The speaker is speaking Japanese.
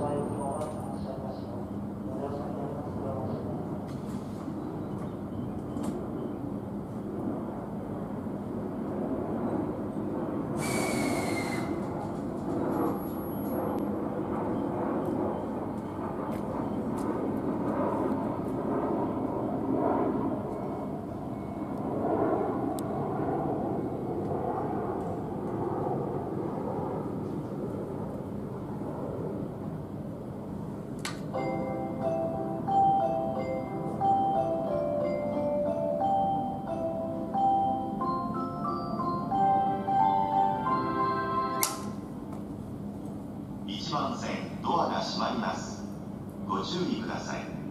life. 番線ドアが閉まります。ご注意ください。